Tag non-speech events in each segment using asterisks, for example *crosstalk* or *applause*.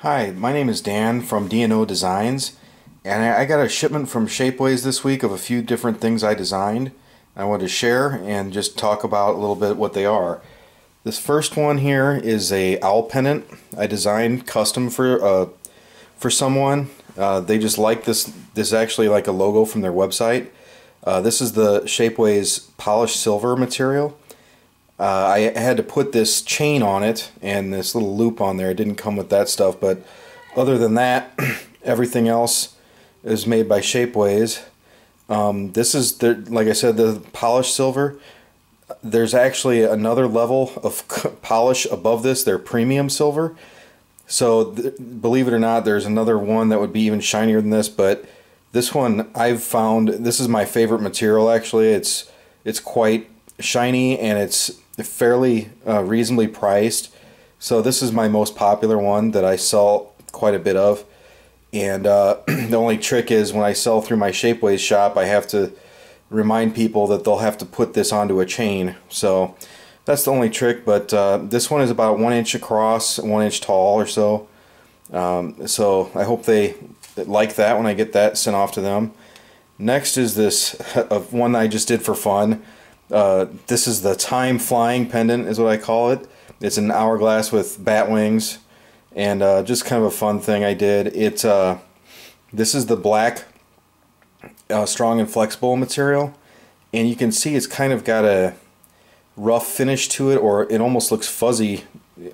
Hi, my name is Dan from D&O Designs, and I got a shipment from Shapeways this week of a few different things I designed. I wanted to share and just talk about a little bit what they are. This first one here is a owl pendant I designed custom for uh, for someone. Uh, they just like this. This is actually like a logo from their website. Uh, this is the Shapeways polished silver material. Uh, I had to put this chain on it and this little loop on there. It didn't come with that stuff, but other than that, *clears throat* everything else is made by Shapeways. Um, this is, the, like I said, the polished silver. There's actually another level of *laughs* polish above this. They're premium silver. So believe it or not, there's another one that would be even shinier than this, but this one I've found, this is my favorite material actually. It's, it's quite shiny and it's fairly uh, reasonably priced. So this is my most popular one that I sell quite a bit of. And uh, *clears throat* the only trick is when I sell through my Shapeways shop, I have to remind people that they'll have to put this onto a chain. So that's the only trick. But uh, this one is about one inch across, one inch tall or so. Um, so I hope they like that when I get that sent off to them. Next is this *laughs* one I just did for fun. Uh, this is the time flying pendant is what I call it. It's an hourglass with bat wings and uh, just kind of a fun thing I did. It's uh, This is the black uh, strong and flexible material and you can see it's kind of got a rough finish to it or it almost looks fuzzy.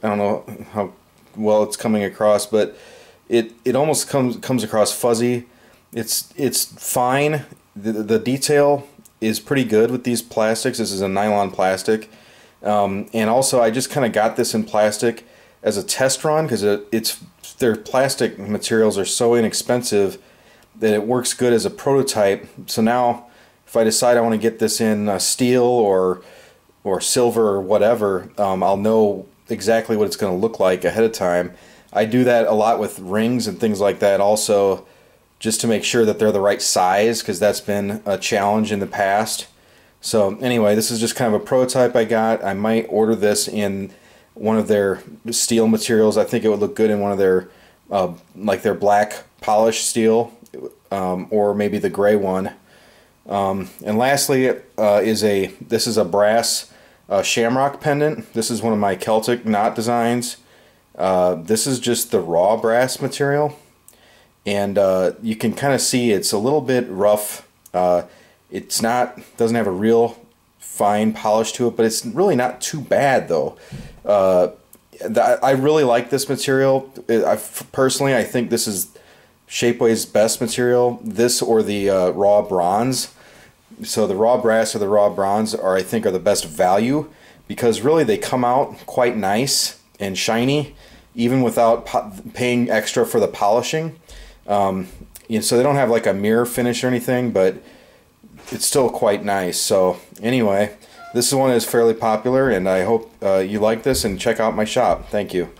I don't know how well it's coming across but it, it almost comes comes across fuzzy. It's it's fine. The, the detail is pretty good with these plastics. This is a nylon plastic. Um, and also I just kind of got this in plastic as a test run because it, it's their plastic materials are so inexpensive that it works good as a prototype. So now if I decide I want to get this in uh, steel or or silver or whatever, um, I'll know exactly what it's going to look like ahead of time. I do that a lot with rings and things like that also just to make sure that they're the right size because that's been a challenge in the past. So anyway, this is just kind of a prototype I got. I might order this in one of their steel materials. I think it would look good in one of their uh, like their black polished steel um, or maybe the gray one. Um, and lastly uh, is a this is a brass uh, shamrock pendant. This is one of my Celtic knot designs. Uh, this is just the raw brass material and uh, you can kind of see it's a little bit rough. Uh, it's not doesn't have a real fine polish to it, but it's really not too bad though. Uh, I really like this material. I, personally, I think this is Shapeway's best material. This or the uh, raw bronze. So the raw brass or the raw bronze are I think are the best value because really they come out quite nice and shiny even without paying extra for the polishing. Um, you know, so they don't have like a mirror finish or anything, but it's still quite nice. So anyway, this one is fairly popular, and I hope uh, you like this and check out my shop. Thank you.